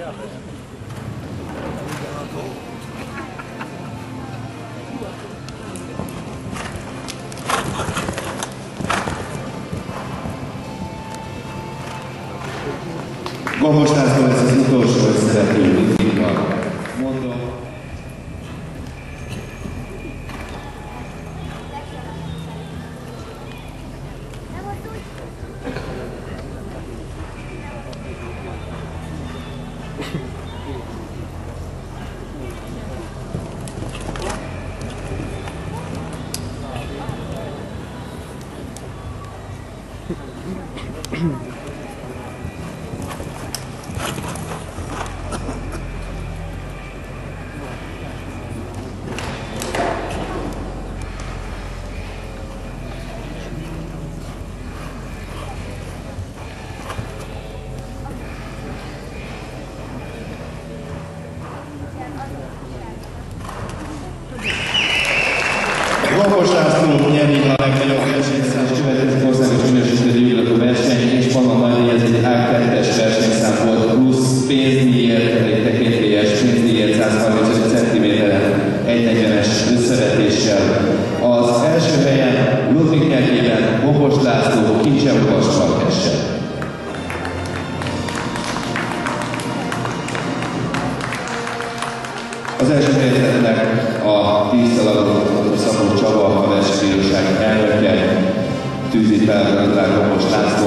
Yeah. Gombos László lesz az utolsó összevető Gombos László nyeri a összevetéssel. Az első helyen Ludwig nyerjében Gombos László kincsemutas csapkessel. Az első helyzetnek a tízszaladó Szabó Csaba, a versenybíróság elnöke, tűzi fel Gombos Lászlónak.